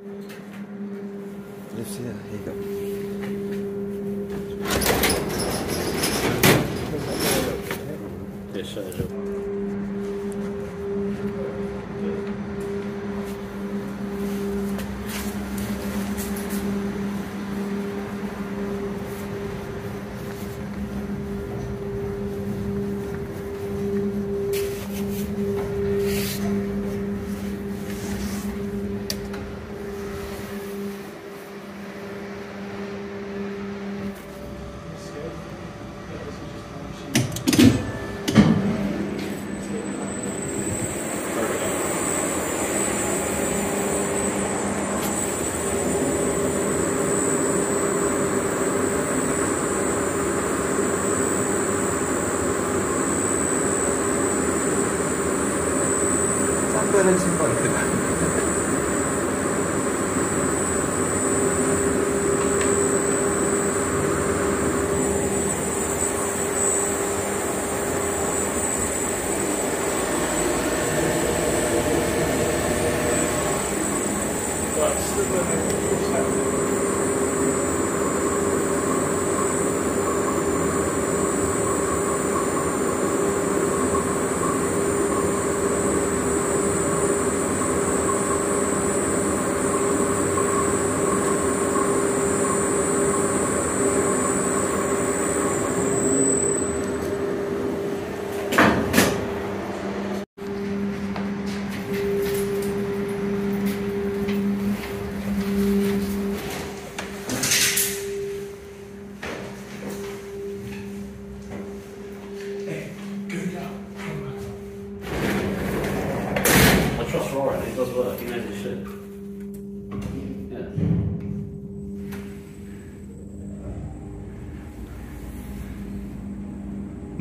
Lives here. Here you go. Yeah, shut it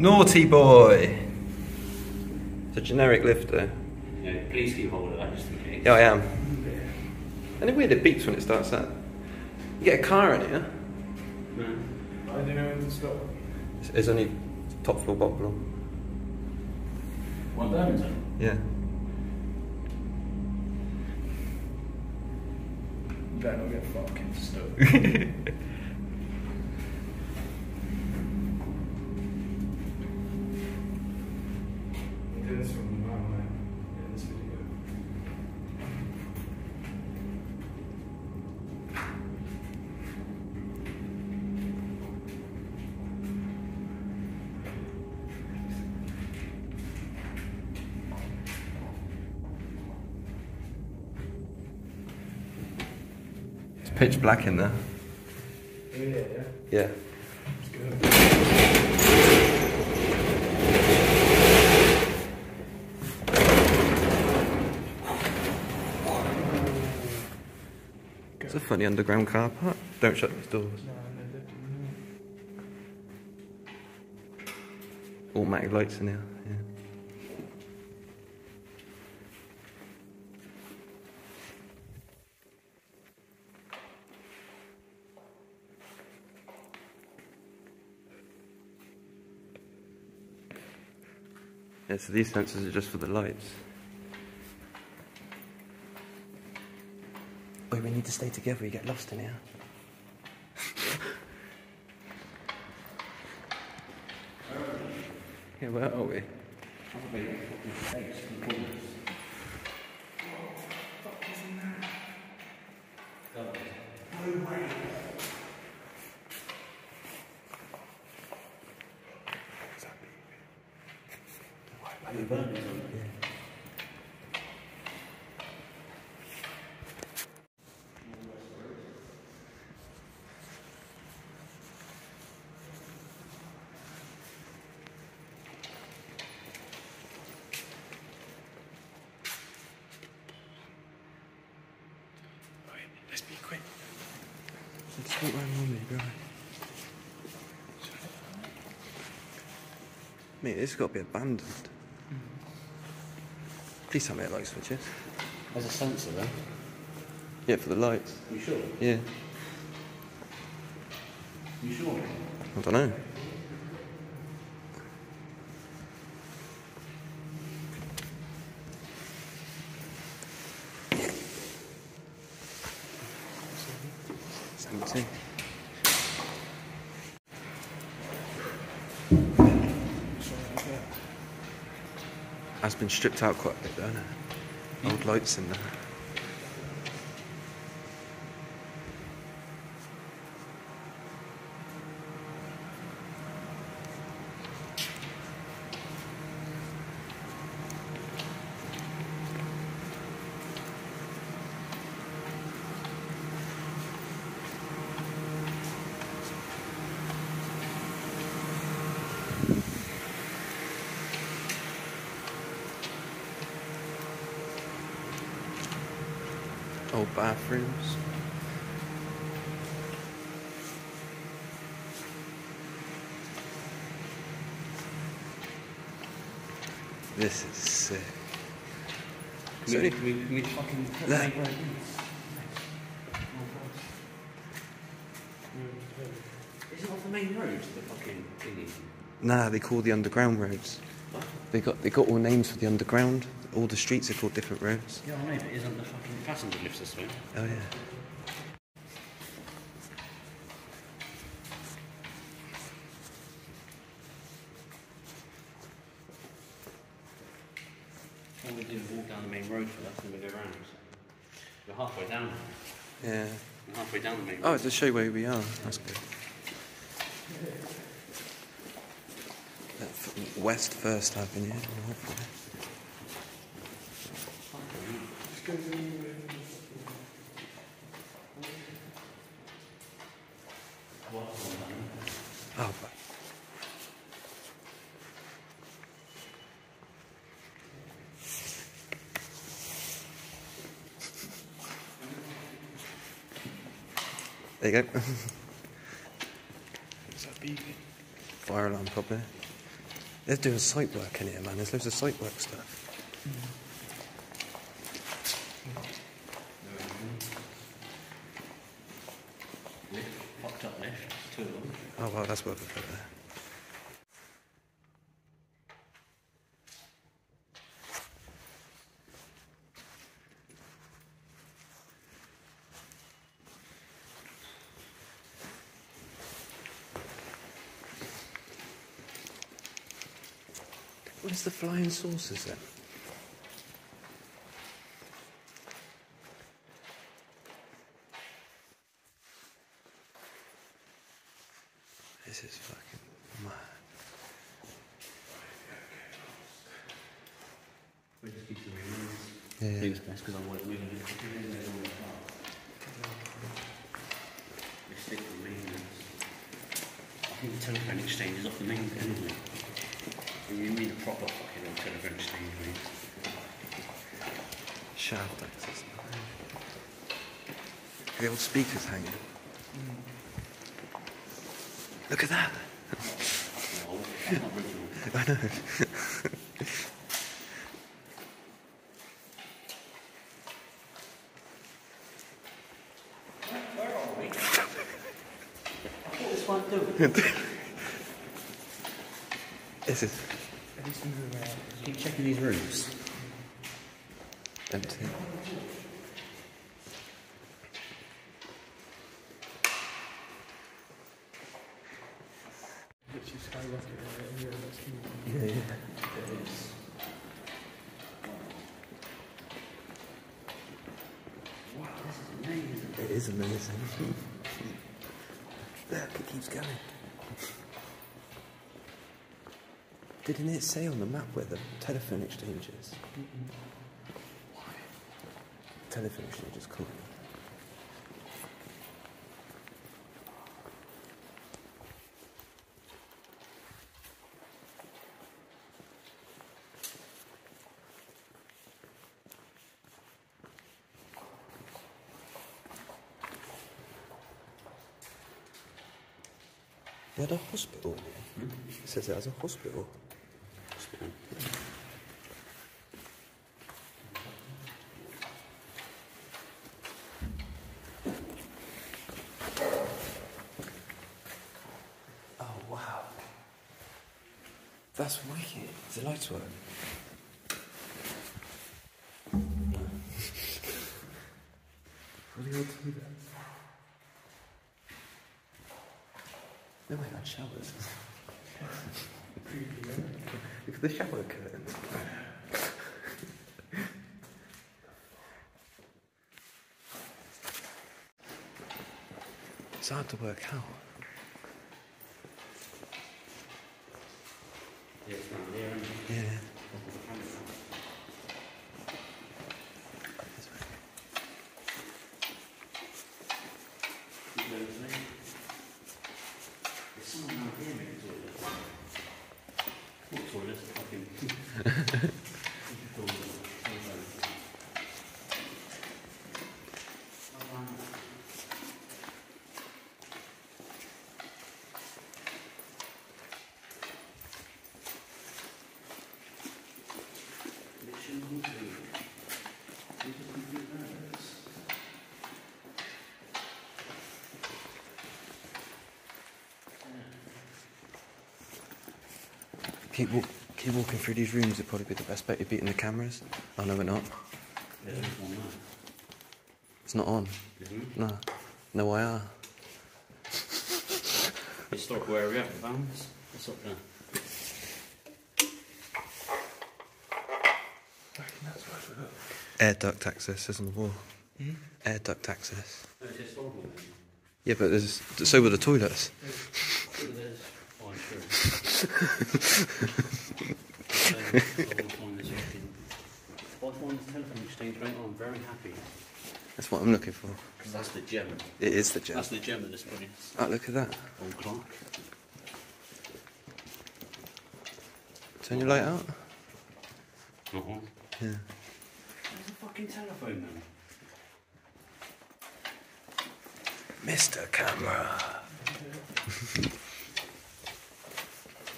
Naughty boy. It's a generic lifter. Yeah, please keep hold of that just in case. Yeah, I am. And it's weird it beeps when it starts that. You get a car in here. No. I don't know when to stop. It's, it's only top floor, bottom floor. One Birmingham? Yeah. Better not get fucking stuck. I'm doing this from my mind in this video. It's pitch black in there. Yeah, yeah. It's a funny underground car park. Don't shut these doors. Automatic lights in here. Yeah. Yeah, so these sensors are just for the lights. Oh, we need to stay together. You get lost in here. yeah, where are we? Let's be quick. It's not where I'm normally going. Mate, this has got to be abandoned. Please tell me it light switches. There's a sensor there. Yeah, for the lights. You sure? Yeah. You sure? I don't know. It's empty. Has been stripped out quite a bit, though, hasn't it? Old lights in there. Old bathrooms. This is sick. We, So- we, we, we fucking put There. the main road in. Is it off the main road, the fucking thingy? Nah, they call the underground roads. They got they got all names for the underground. All the streets are called different roads. Yeah, I know, but isn't the fucking passenger this way? Oh yeah. All we do is walk down the main road for that, and we go round. We're halfway down. Yeah. We're halfway down the main Oh, road. to show you where we are. That's good. That f- West First Avenue. North. Oh, but there you go. Is that beeping? Fire alarm probably. They're doing site work in here, man. There's loads of site work stuff. Mm-hmm. Lift, fucked up lift, two of them. Oh wow, that's worth it there. Where's the flying saucers then? This is fucking mad. We just keep the main roads. I Yeah. think it's best because otherwise we're going to get all the car. We stick to the main roads. I think the telephone exchange is off the main bit anyway. You need a proper fucking old telephone exchange, mate. Shaft access. The old speakers hanging. Mm. Look at that. Fucking old, fucking original. I know. What is one doing? This is At least move around. Keep checking these rooms. empty. Which is skyrocketing right here. That's the Yeah, yeah. Wow, this is amazing. It is amazing. Look, it keeps going. Didn't it say on the map where the telephone exchange is? Mm-hmm. Why? Telephone exchange is cool. They had a hospital. It has a hospital. Oh wow. That's wicked. The lights work. You want to do that? Way, I had showers. Creepy, yeah? Look at the shower curtains. It's hard to work out. Yeah, it's round there, isn't it? Yeah. Top of the camera. You go with me? There's someone out here making Not toilets, fucking. Keep, walk, keep walking through these rooms, it'd probably be the best bet. You're beating the cameras. Oh, no, we're not. There. It's not on. Isn't No. No IR. Historical area of vans. What's up there? Air duct access is on the wall. Hmm? Air duct access. No, it's historical then. Yeah, but there's so were the toilets. Look, there's. Oh, I'm sure. So, I will find this fucking. I find this telephone exchange right on. I'm very happy. That's what I'm looking for. Because that's the gem. It is the gem. That's the gem of this place. Oh, look at that. Old clock. Turn your light out. Uh-huh. Yeah. There's a fucking telephone then. Mr. Camera.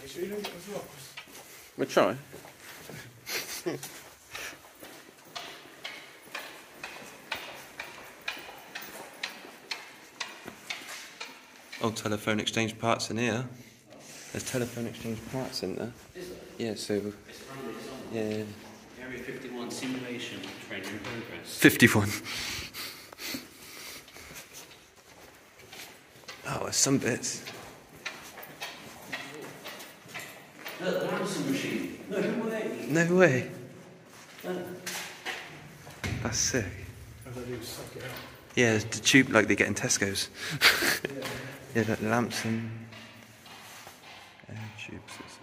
Make sure you don't get us lost. We'll try. oh, telephone exchange parts in here. There's telephone exchange parts in there. Is there? Yeah, so It's on. yeah, Area 51 simulation training in progress. fifty-one. Oh, there's some bits. Look, the Amazon machine. No way. No way. Look. That's sick. As I do, suck it out. Yeah, it's the tube like they get in Tesco's. yeah, that Lamson air tubes. is-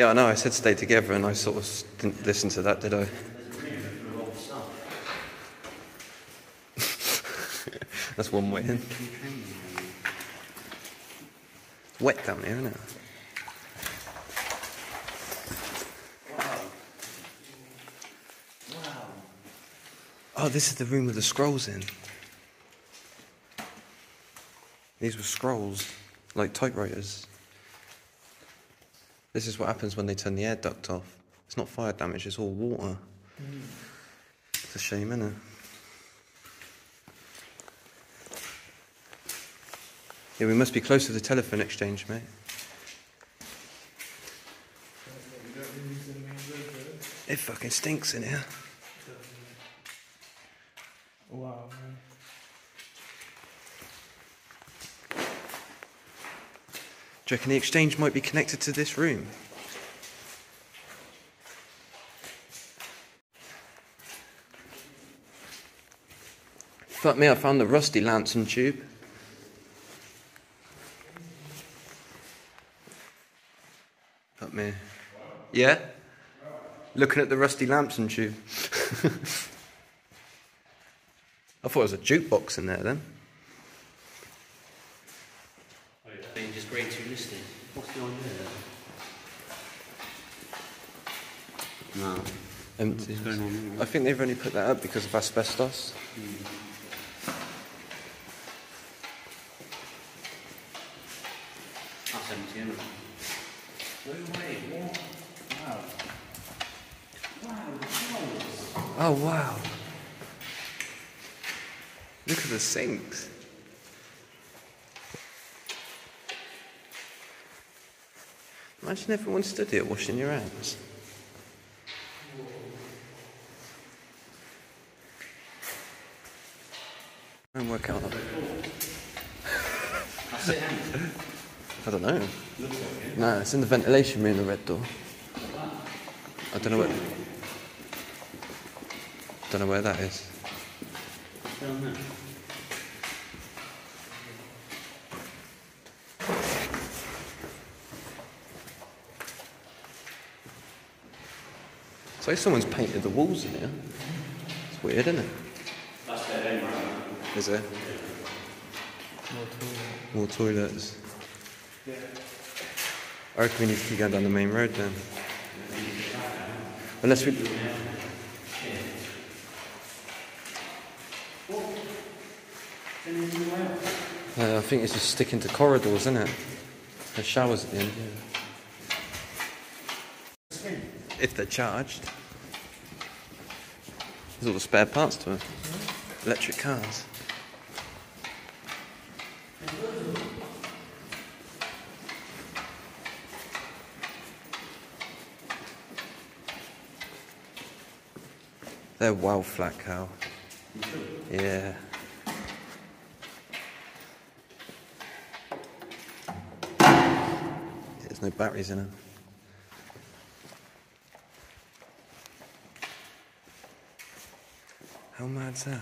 Yeah, I know. I said stay together, and I sort of didn't listen to that, did I? That's one way in. Area. Wet down here, isn't it? Wow. Wow. Oh, this is the room with the scrolls in. These were scrolls, like typewriters. This is what happens when they turn the air duct off. It's not fire damage, it's all water. It's a shame, isn't it? Yeah, we must be close to the telephone exchange, mate. It fucking stinks in here. Do you reckon the exchange might be connected to this room? Fuck me, I found the rusty Lamson tube. Fuck me. Yeah? Looking at the rusty Lamson tube. I thought it was a jukebox in there then. Oh, yeah. Dangerous grade 2 listed. What's the idea there? No. Empty. What's going on here? I think they've only put that up because of asbestos. That's empty, isn't it? No way, what? Wow. Wow, wow. Oh wow. Look at the sinks. Imagine everyone stood here washing your hands. Don't work out. I don't know. No, it's in the ventilation room, the red door. I don't know where. Don't know where that is. Down there. It's like someone's painted the walls in here. It's weird, isn't it? That's their end right Is there? More toilets. I reckon we need to keep going down the main road then. Unless we. Uh, I think it's just sticking to corridors, isn't it? The showers at the end. Yeah. If they're charged. There's all the spare parts to them. Electric cars. They're well flat cow. Yeah. There's no batteries in them. How mad's that?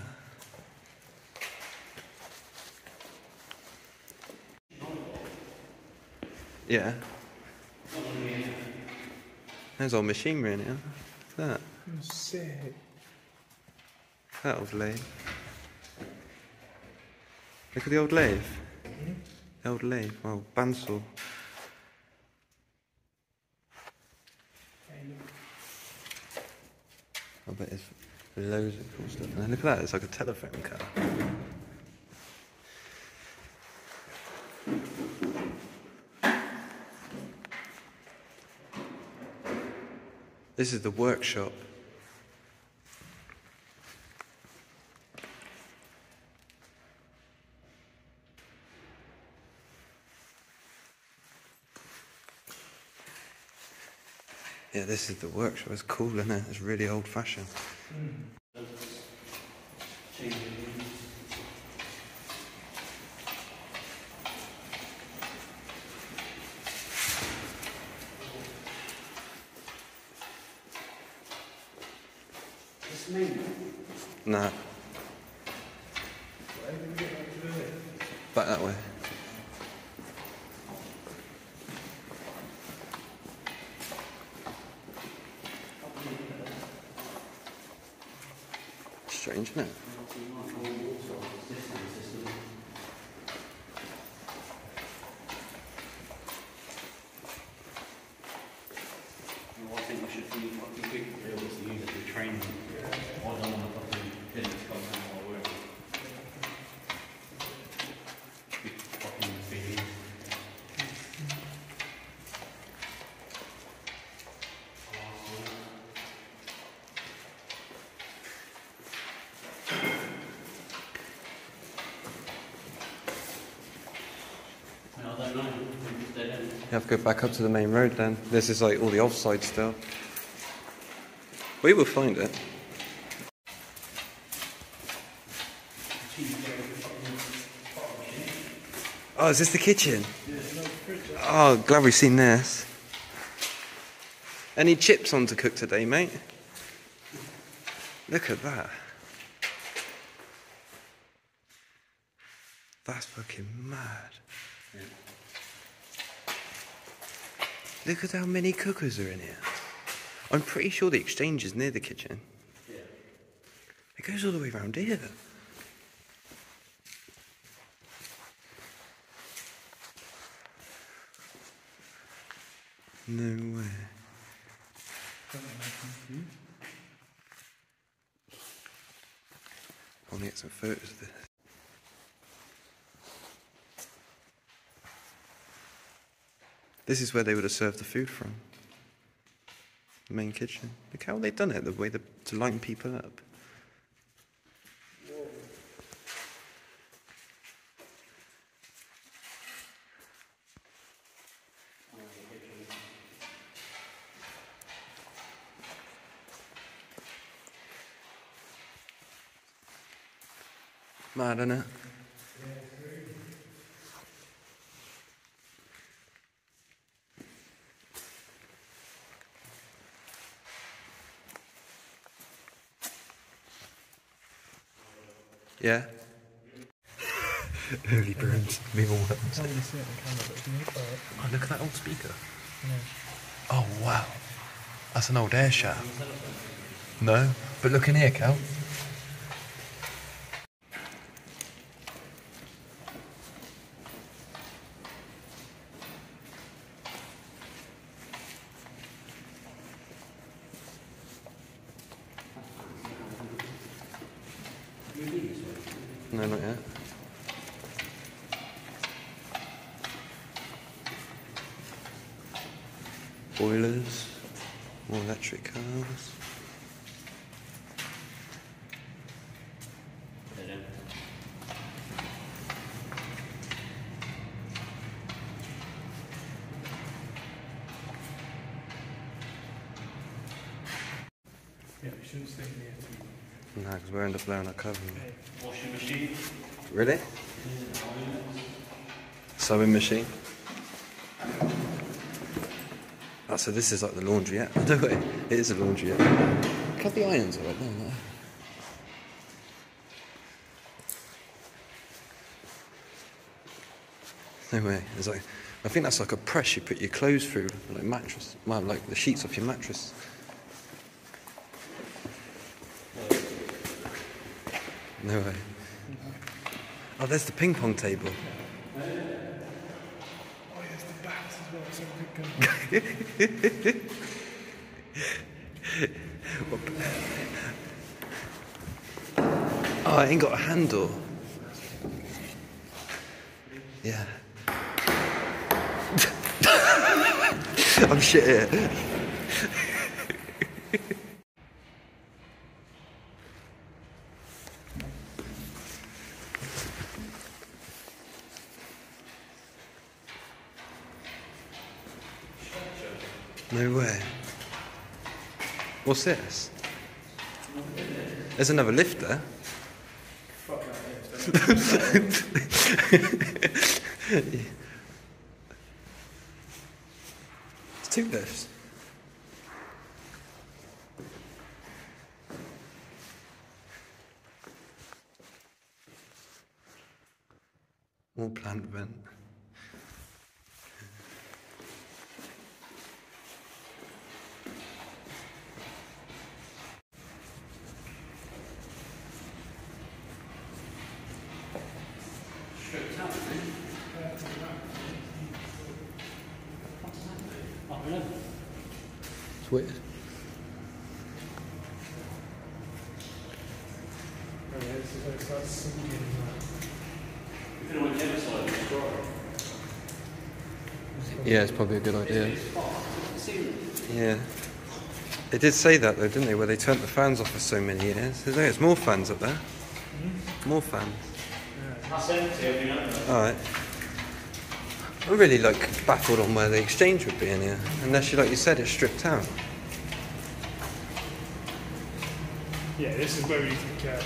Yeah. There's all machinery in here. What's that? Sick. That old lathe. Look at the old lathe. Hmm? The old lathe. Oh, bandsaw. I bet there's loads of cool stuff. And look at that, it's like a telephone car. This is the workshop. Yeah, this is the workshop. It's cool, isn't it? It's really old fashioned. It's me. Nah. Back that way. Strange, isn't it? Well, I think we should be fucking quick to be able to use it for training. I don't want to fucking get it to come down while we're Be fucking busy. No, I don't know. They don't. You have to go back up to the main road then. This is like all the offside stuff. We will find it. Oh, is this the kitchen? Oh, glad we've seen this. Any chips on to cook today, mate? Look at that. That's fucking mad. Look at how many cookers are in here. I'm pretty sure the exchange is near the kitchen. It goes all the way around here. No way. I want to get some photos of this. This is where they would have served the food from the main kitchen. Look how they've done it, the way the, to line people up. Mad, is Yeah. Early burns, mealworms. Can't really see it on camera, but if you look at Oh, look at that old speaker. yeah. Oh wow, that's an old air shaft. No, but look in here, Cal. No, not yet. Boilers, more electric cars. Yeah, we shouldn't stay near to No, because we'll end up blowing our cover. Washing machine. Really? Sewing machine. So this is like the laundry, yeah? No way. It is a laundry, yeah. Look at the irons right there. look. No way. It's like, I think that's like a press you put your clothes through, like mattress, well, like the sheets off your mattress. No way. Oh, there's the ping pong table. Oh, yes, the bats as well, so we could go. Oh, it ain't got a handle. Yeah. I'm shit here. No way. What's? There's another lift there. It's two lifts. More plant vent. It's weird. Oh, yeah, it's, it's like sinking, like, If anyone ever saw it, it's dry. Yeah, it's probably a good idea. Yeah. They did say that though, didn't they? Where they turned the fans off for so many years. There's, there's more fans up there. More fans. That's empty, everything up there. Alright. I'm really like baffled on where the exchange would be in here. Unless you like you said it's stripped out. Yeah, this is where we think, uh,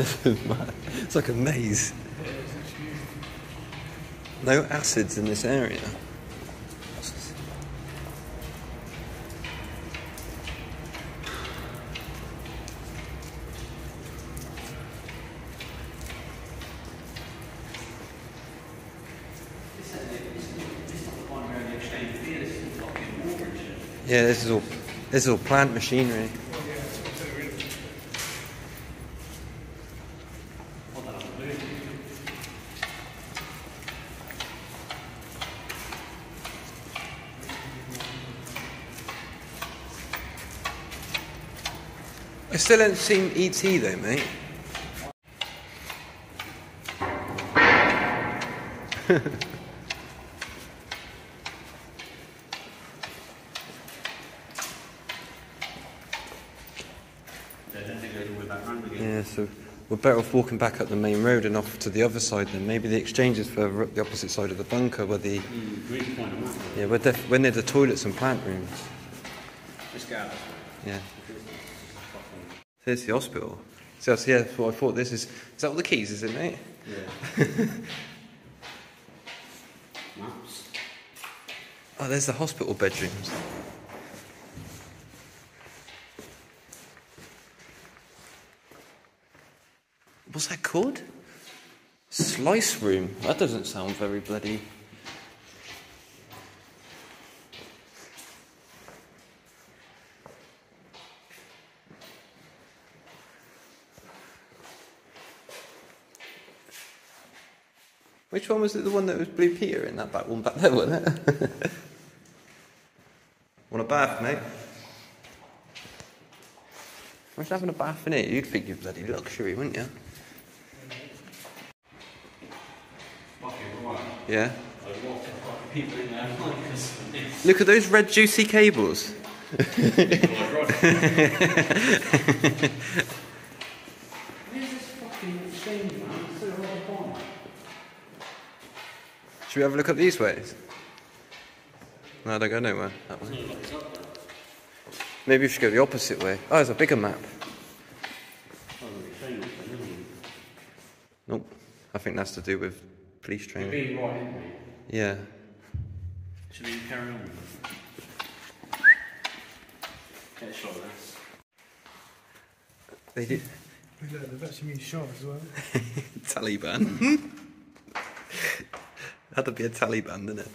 It's like a maze. No acids in this area. Yeah, this is all this is all plant machinery. Still haven't seen ET though, mate. They don't think they'd all be back round again. Yeah, so we're better off walking back up the main road and off to the other side then. Maybe the exchange is further up the opposite side of the bunker where the. Mm, we need to find a map. Yeah, we're, def- we're near the toilets and plant rooms. Let's go out. Yeah. There's the hospital. So that's, yeah, that's what I thought. This is. Is that all the keys, is it, mate? Yeah. Maps. Oh, there's the hospital bedrooms. What's that called? Slice room. That doesn't sound very bloody. Which one was it? The one that was Blue Peter in that back one back there, wasn't it? Want a bath, mate? Imagine having a bath in it. You'd think you're bloody luxury, wouldn't you? Yeah. Look at those red juicy cables. Where's this fucking exchange, man? It's so hard to find. Should we have a look at these ways? No, I don't go nowhere. That way. No, like it's up there. Maybe we should go the opposite way. Oh, there's a bigger map. The exchange, then, isn't it? Nope. I think that's to do with police You're training. being right. Yeah. Should we carry on with it? Get a shot of this. They did. We look, they've actually been shot as well. Taliban. That'd be a Taliban, didn't it?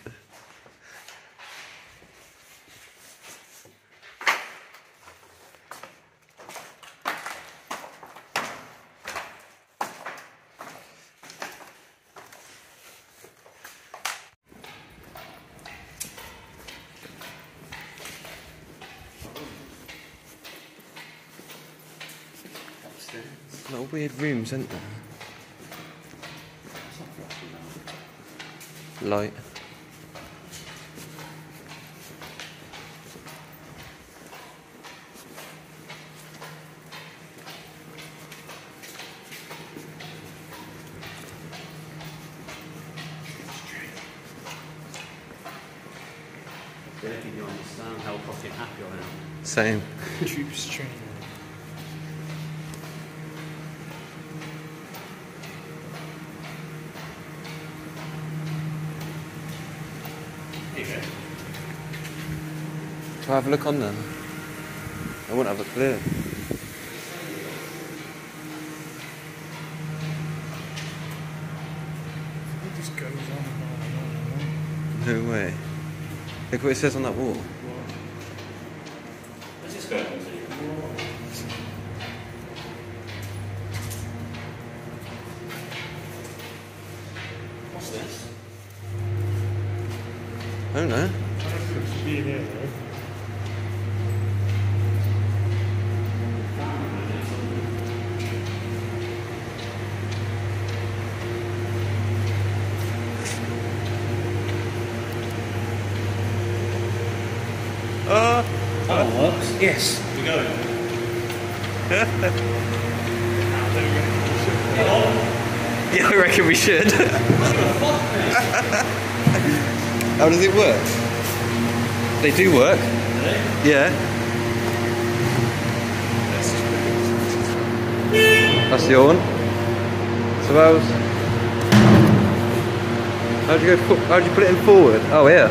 A lot of weird rooms, isn't there? It's not rusty, though. Light. I don't think you understand how fucking happy I am. Same. Troops training. Here you go. Shall I have a look on them? I won't have a clue. It just goes on and on and on. No way. Look what it says on that wall. Let's just go and see. What's this? I don't know. It should be in here though. Oh! That one works. Yes. We're going. Yeah, I reckon we should. How does it work? They do work. Yeah. That's the one. So how's... How'd you go? How'd you put it in forward? Oh, yeah.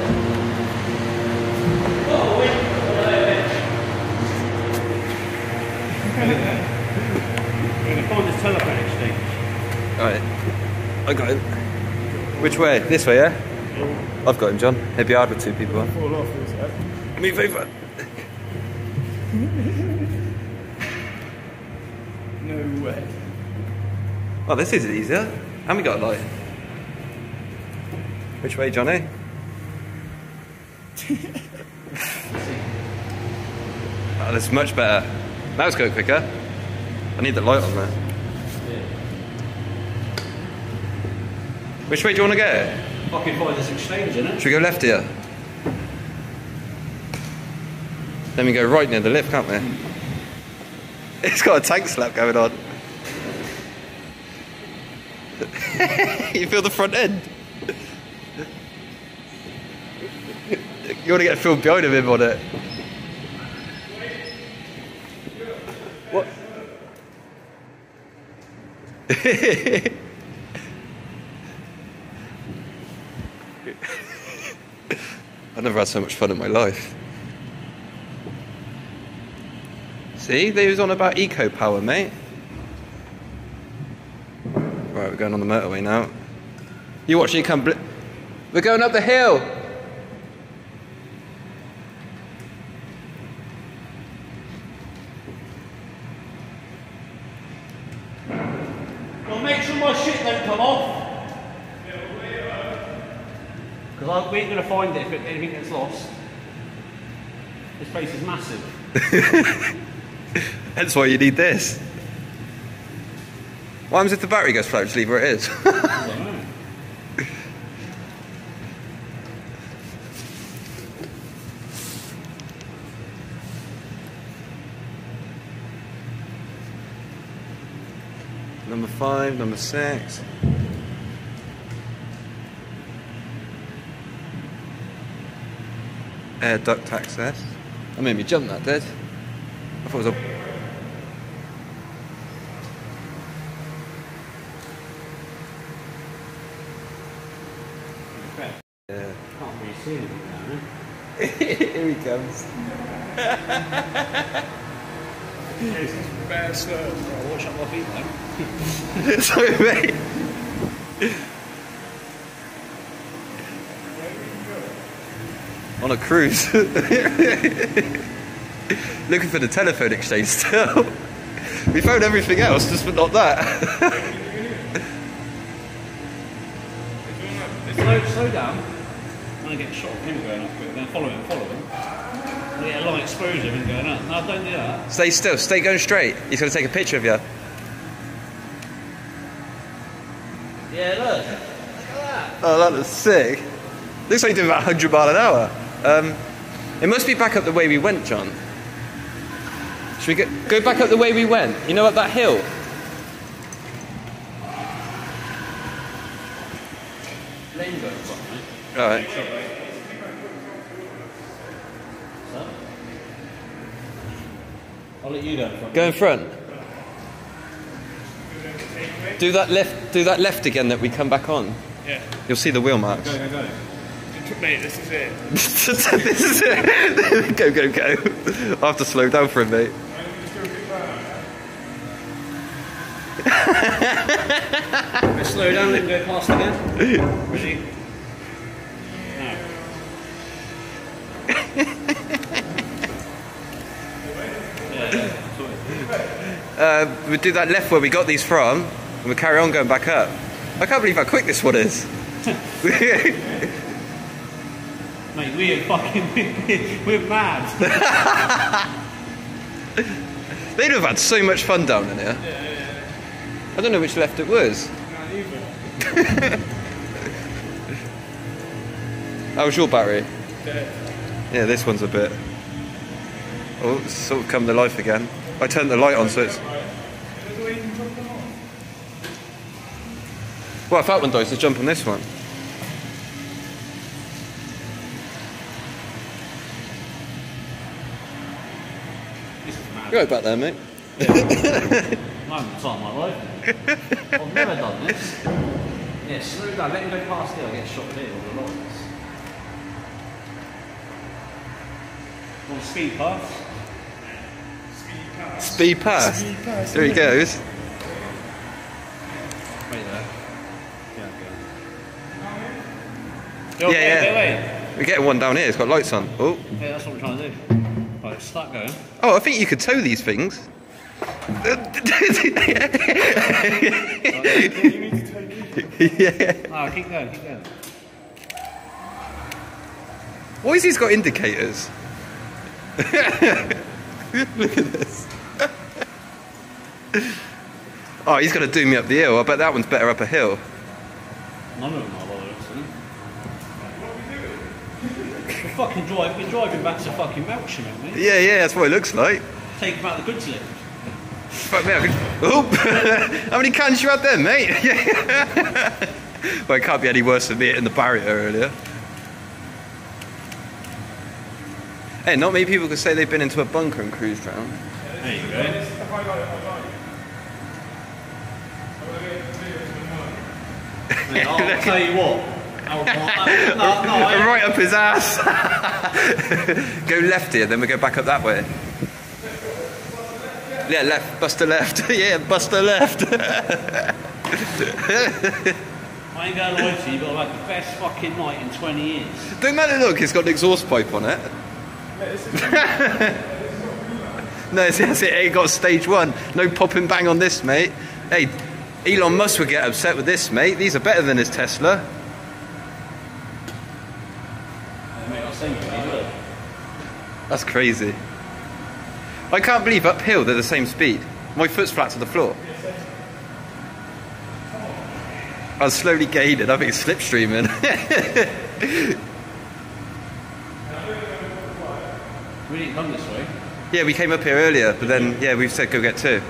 We're going to find this telephone exchange. Alright. I got him. Which way? This way, yeah? I've got him, John. It'd be hard with two people. huh? Fall off is that? Move over. No way. Oh, this is easier. And we got a light. Which way, Johnny? oh, that's much better. Now it's going quicker. I need the light on there. Which way do you want to go? Fucking find this exchange, innit? Should we go left here? Then we go right near the lift, can't we? It's got a tank slap going on. you feel the front end? You want to get a film behind of him on it? What? I've never had so much fun in my life. See, they was on about eco power, mate. Right, we're going on the motorway now. You watching? it come. Bl- we're going up the hill. Well, make sure my shit don't come off. Because we ain't going to find it if it, anything gets lost. This place is massive. That's why you need this. What happens if the battery goes flat? Just leave where it is. Number five, number six. Air duct access. Made me jump, that did. I thought it was a. Yeah. Can't really see anything now, eh? Here he comes. Bro. Watch out my feet, man. Sorry, mate. On a cruise. Looking for the telephone exchange still. we found everything else, just but not that. Slow, slow down. I'm going to get shot of him going quick, then follow him, follow him. I get a long exposure of him going up. No, don't do that. stay still, stay going straight. He's going to take a picture of you. Yeah, look. Oh, that looks sick. Looks like you're doing about 100 mile an hour. Um, it must be back up the way we went, John. Should we go, go back up the way we went? You know, up that hill? Going. Alright. I'll let you go in front. Go in front. Do that left. Do that left again. That we come back on. Yeah. You'll see the wheel marks. Go, go, go. Mate, this is it. this is it. go, go, go. I have to slow down for him, mate. Slow down, let him go past again. Ready? Now. yeah, yeah. Sorry. Uh, we do that left where we got these from, and we carry on going back up. I can't believe how quick this one is. Mate, we're fucking, we're mad. They'd have had so much fun down in here. I don't know which left it was. How was your battery? Yeah, this one's a bit. Oh, it's sort of come to life again. I turned the light on, so it's. Well, if that one dies, to jump on this one. Go back there, mate. I haven't time my life. I've never done this. Yeah, slow down, let him go past here, I'll get shot here with the lights. On speed pass. Speed pass. Speed pass, There he goes. Wait there. Yeah, Yeah, yeah. Wait, wait, We're getting one down here. It's got lights on. Oh. Yeah, that's what we're trying to do. Right, start going. oh! I think you could tow these things. You need to take it. yeah. Ah, keep going, keep going. Why has he got indicators? Look at this. oh, he's going to do me up the hill. I bet that one's better up a hill. None of them are bollocks, isn't it? We're fucking drive, we're driving back to fucking Melksham, aren't we? Yeah, yeah, that's what it looks like. Take him out the goods lift. Fuck me, I could... Oh! How many cans you had there, mate? well, it can't be any worse than me hitting the barrier earlier. Hey, not many people can say they've been into a bunker and cruised around. There you go. If I got it online. Mate, I'll, I'll tell you what. I'll, no, no, right up his ass. go left here, then we go back up that way. Yeah, left. Buster left. yeah, Buster left. I ain't gonna lie to you, but I've had the best fucking night in 20 years. Don't matter, look, it's got an exhaust pipe on it. no, it's, it's, it ain't got stage one. No pop and bang on this, mate. Hey, Elon Musk would get upset with this, mate. These are better than his Tesla. Mate, I'll send you these, look. That's crazy. I can't believe uphill they're the same speed. My foot's flat to the floor. I was slowly gaining. I think it's slipstreaming. We didn't come this way. yeah, we came up here earlier, but then yeah, we said go get two.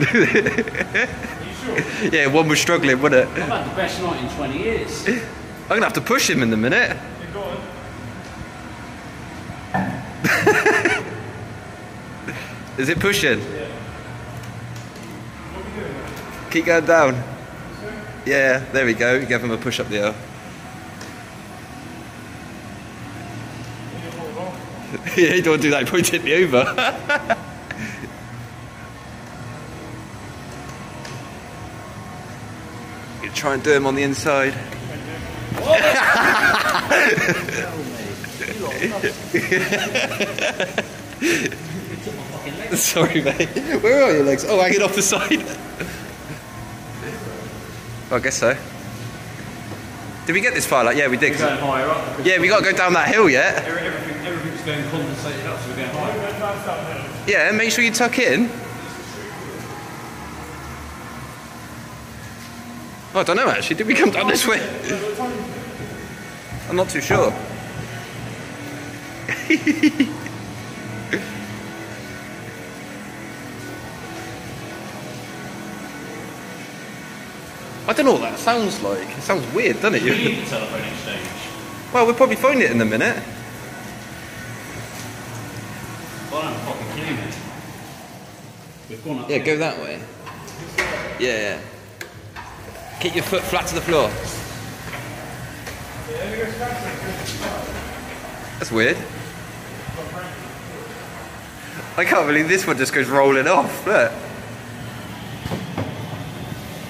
yeah, one was struggling, wasn't it? I've had the best night in 20 years. I'm gonna have to push him in a minute. Yeah, go on. Is it pushing? Keep going down. Yeah, there we go. Give him a push up the air. yeah, you don't want to do that. You probably tip me over. you try and do him on the inside. Sorry, mate. Where are your legs? Oh, hanging off the side. I guess so. Did we get this far? Like, yeah, we did. We're going higher up. Yeah, we got to go down that hill yet. every- Everything, everything's going condensated up, so we're going higher. Yeah, make sure you tuck in. Oh, I don't know actually. Did we come down this way? I'm not too sure. I don't know what that sounds like. It sounds weird, doesn't We it? need the telephone exchange. Well, we'll probably find it in a minute. Well, I'm fucking kidding me. We've gone up Yeah, here. go that way. Yeah, yeah. Keep your foot flat to the floor. That's weird. I can't believe this one just goes rolling off. Look.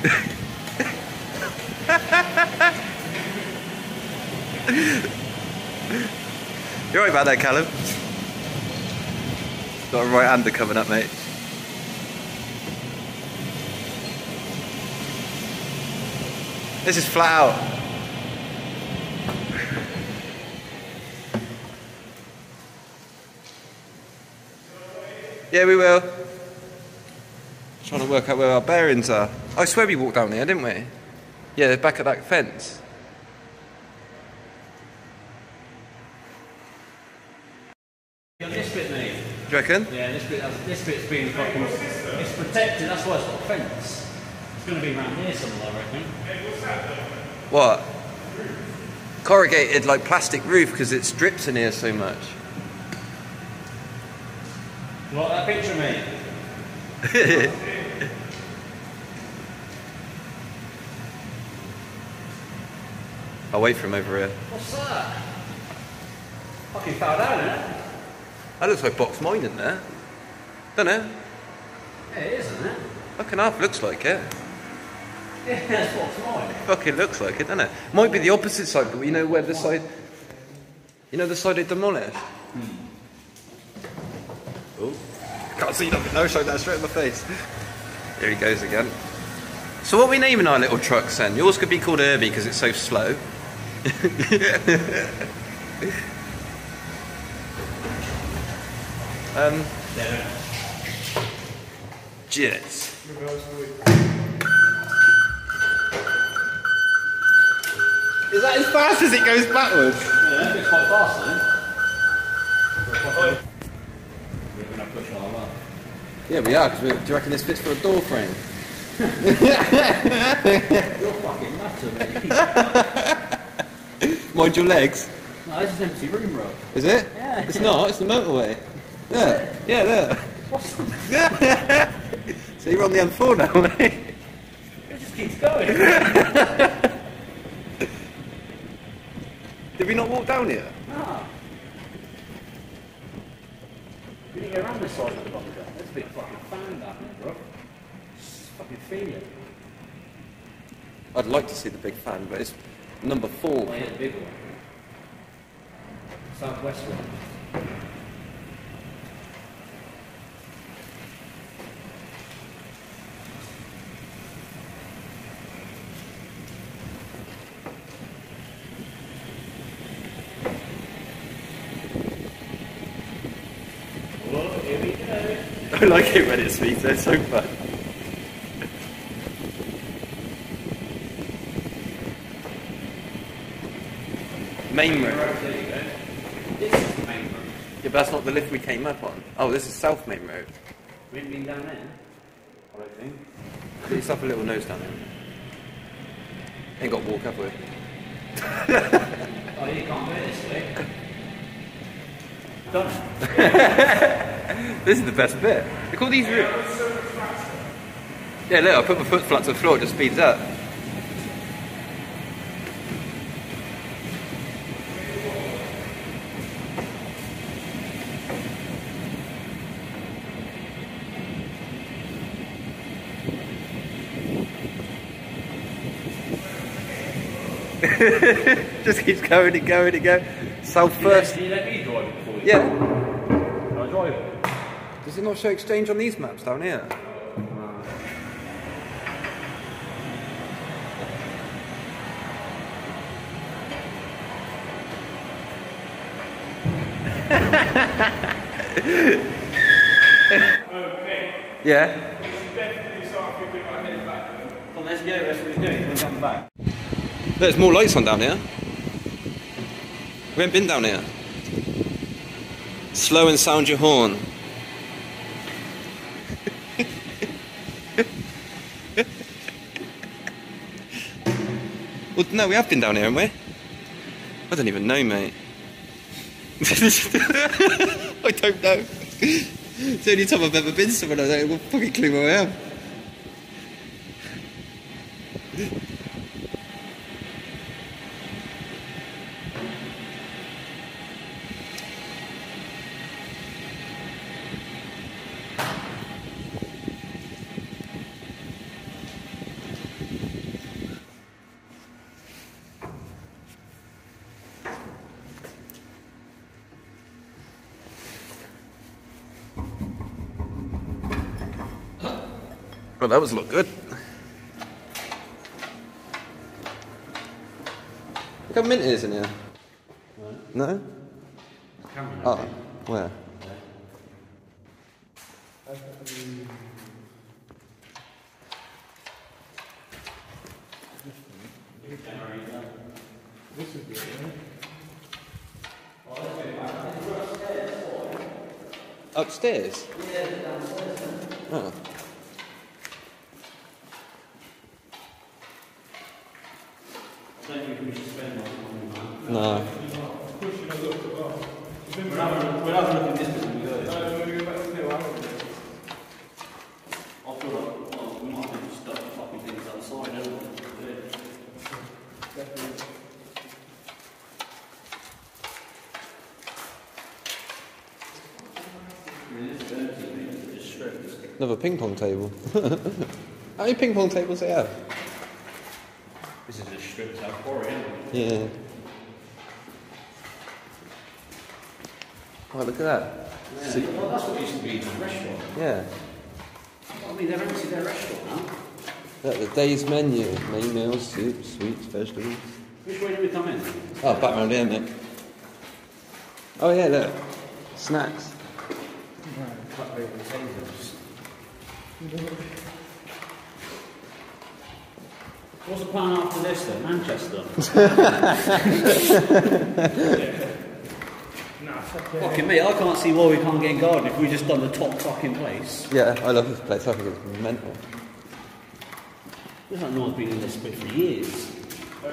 You're right about that, Callum. Got a right hander coming up, mate. This is flat out. Yeah, we will. Trying to work out where our bearings are. I swear we walked down here, didn't we? Yeah, they're back at that fence. Yeah, this bit, mate. Do you reckon? Yeah, this bit, this bit's being fucking. It's protected. That's why it's got a fence. It's going to be around here somewhere, I reckon. What? Corrugated like plastic roof because it strips in here so much. You like that picture, mate? I'll wait for him over here. What's that? Fucking fell down, innit? That looks like box mine in there. Don't it? Yeah, it is, isn't it? Fucking half looks like it. Yeah, that's what's mine. Fucking looks like it, doesn't it? Might be the opposite side, but you know where the side. You know the side they demolished? Hmm. Oh. Can't see nothing. No, showed that straight in my face. Here he goes again. So what are we naming our little trucks then? Yours could be called Irby because it's so slow. um, There. Jets. Is that as fast as it goes backwards? Yeah, it's quite fast, then. We're going to push all that. Yeah, we are, because do you reckon this fits for a door frame? You're fucking nuts, mate. Mind your legs. no, is empty room, bro. Is it? Yeah. It's not, it's the motorway. Yeah, yeah, there. so you're on the M4 now, mate? It just keeps going. Did we not walk down here? nah. We didn't go around this side of the bunker. That's a big fucking fan down there, bro. Fucking feel it. I'd like to see the big fan, but it's number four. Oh, yeah, big one. Southwest one. Here we go. I like it when it speaks, they're so fun. Main road. There you go. This is the main road. Yeah, but that's not the lift we came up on. Oh, this is South Main Road. We ain't been down there. I don't think. Put yourself a little nose down there. Ain't got to walk up with. Oh, you can't go this way. Done. This is the best bit. Look all these rooms. Yeah, look, I put my foot flat to the floor, it just speeds up. just keeps going and going and going. South first. Can you let me drive it before you? Yeah. Can I drive it? Does it not show exchange on these maps down here? Yeah. Well, let's go. That's what we're doing. We're coming back. There's more lights on down here. We haven't been down here. Slow and sound your horn. well, no, we have been down here, haven't we? I don't even know, mate. I don't know. It's the only time I've ever been somewhere like that. I've a fucking clue where I am. Well, that was look good. Look how mint it is in here. No? Camera. Oh, where? Upstairs? Oh. I don't think we should spend much money on that. No. We're not looking this bit when we go. No, when we go back to Hill, I haven't been. I feel like well, we might have to stuff fucking things outside, don't we? Definitely. I mean, it's dirty, mate. It's just strips. Another ping pong table. How many ping pong tables do they have? This is just strips out for it, isn't it? Yeah. Oh, look at that. Yeah. Well, that's what used to be the restaurant. Yeah. I mean, they're empty their restaurant now. Look, the day's menu. Main meals, soups, sweets, vegetables. Which way do we come in? Oh, back round here, mate. Oh, yeah, look. Snacks. Cut over the tables. What's the plan after this then? Manchester? Fucking me, I can't see why we can't get in garden if we just done the top fucking place. Yeah, I love this place. I think it's mental. Looks like no one's been in this bit for years. I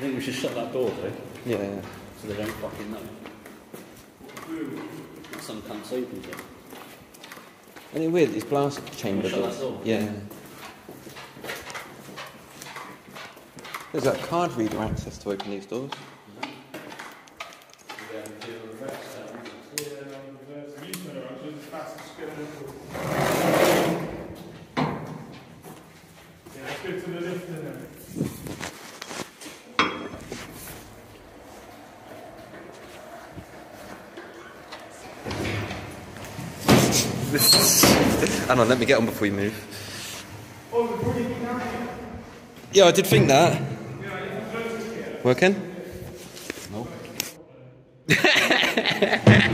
think we should shut that door though, Yeah, yeah. so they don't fucking know. Some cunts opens it. Isn't it weird? These blast chamber Shut that doors. door. Yeah. There's that card reader access to open these doors. Yeah, let's go to the lift then. This is. Hang on, let me get on before you move. Yeah, I did think that. Working? No.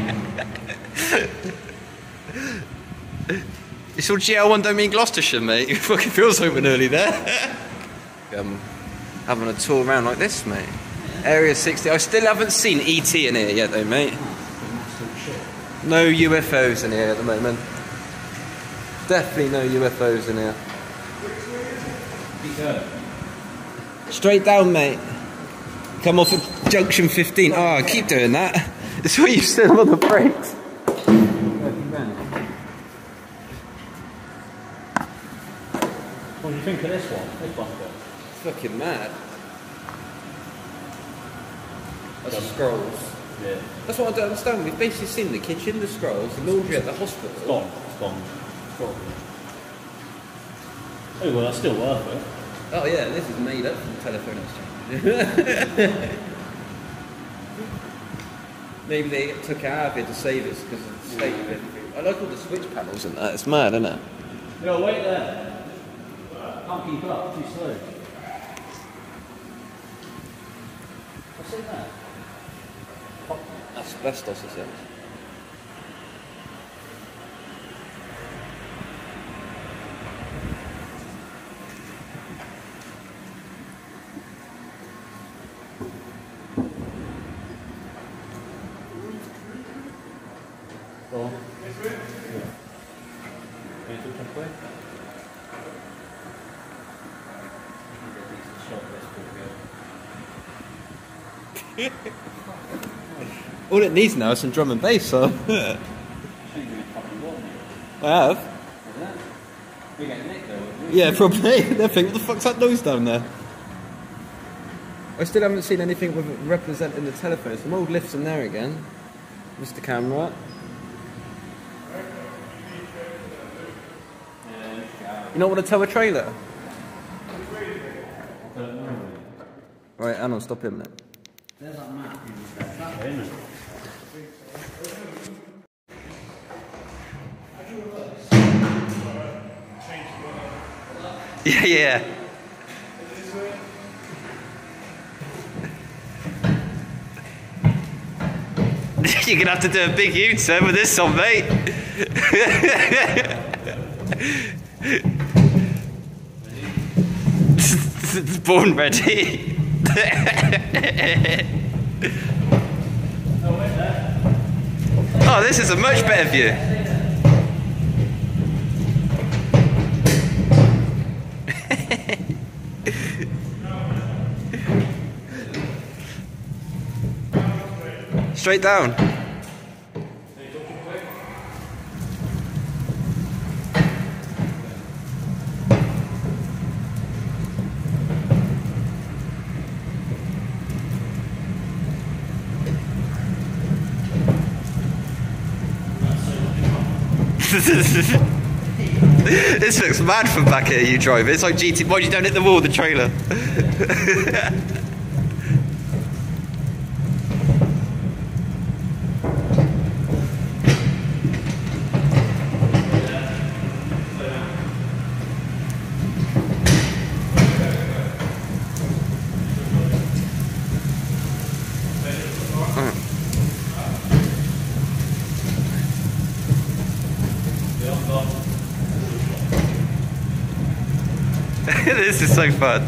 It's all GL1 don't mean Gloucestershire, mate. It fucking feels open early there. um, having a tour around like this, mate. Area 60. I still haven't seen ET in here yet, though, mate. No UFOs in here at the moment. Definitely no UFOs in here. Straight down, mate. Come off at junction 15. Oh, keep doing that. It's what you said on the brakes. What do you think of this one? This one got. Fucking mad. That's the scrolls. Yeah. That's what I don't understand. We've basically seen the kitchen, the scrolls, the laundry at the hospital. It's gone. It's gone. Oh well, that's still worth it. Oh yeah, this is made up from telephone exchange. Maybe they took it out of it to save us because of the state of it. I like all the switch panels and that. It's mad, isn't it? No, wait there. Can't keep up. Too slow. What's in there? Asbestos, is it? Go on. All it needs now is some drum and bass, so. I have. Yeah, probably. they think, what the fuck's that noise down there? I still haven't seen anything with representing the telephone. Some old lifts in there again. Mr. Camera. You don't want to tow a trailer? Right, hang on, stop him then. There's that map. Yeah, yeah. You're gonna have to do a big U-turn with this on, mate. It's Born ready. oh, this is a much better view. Straight down. This looks mad from back here, you drive. It's like GT. Why you don't hit the wall, the trailer? this is so fun.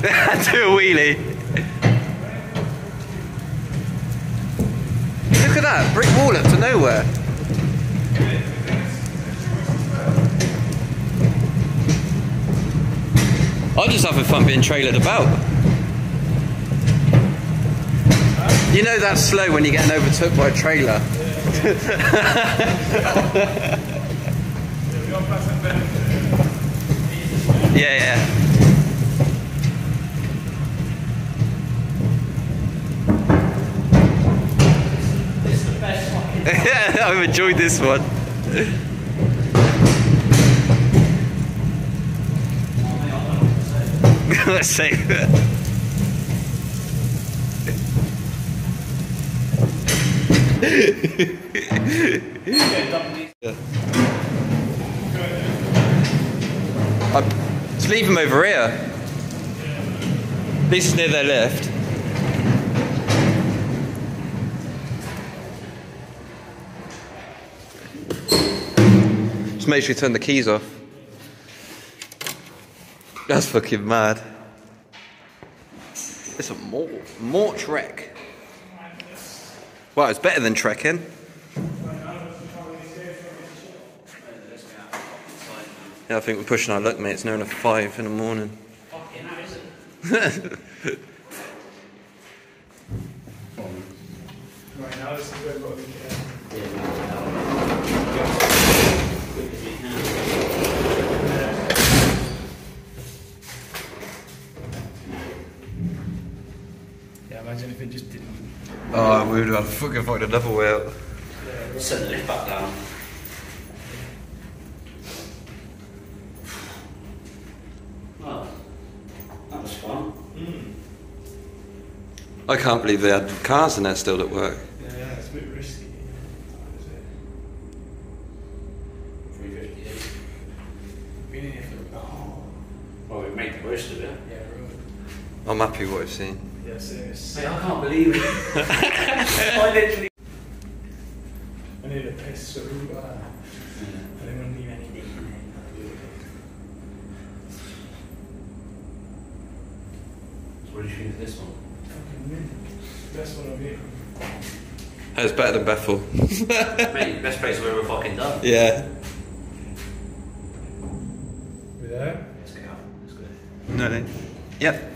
Do a wheelie. Look at that, brick wall up to nowhere. I'm just having fun being trailered about. You know that's slow when you're getting overtook by a trailer. yeah, yeah. I've enjoyed this one. Let's say Just leave them over here. At least near their lift. Just make sure you turn the keys off. That's fucking mad. It's a Mort, Mort Trek. Well, it's better than trekking. Yeah, I think we're pushing our luck, mate. It's near enough five in the morning. Fucking hell, is it? Right now, this is where we've got to be careful. Yeah, imagine if it just didn't. Oh, we would have fucking find another way out. Set the lift back down. Well, that was fun. I can't believe they had cars in there still at work. Yeah, yeah, it's a bit risky. 358. Been in here for. Oh, Well, we made the worst of it. yeah, right. I'm happy with what I've seen. Yeah, serious. Mate, I can't believe it. I literally. I need a piss, so uh, I don't want to leave anything in What do you think of this one? Fucking mint. Best one I've eaten. It's better than Bethel. Mate, best place we've ever fucking done. yeah. We there? Let's go. Let's go. No, no. Yep.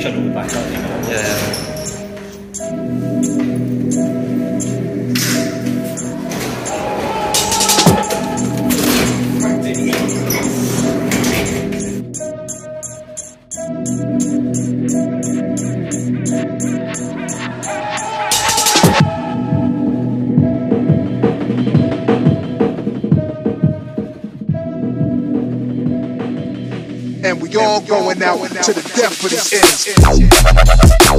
Shut all back up. Yeah. Out to the death of this ends.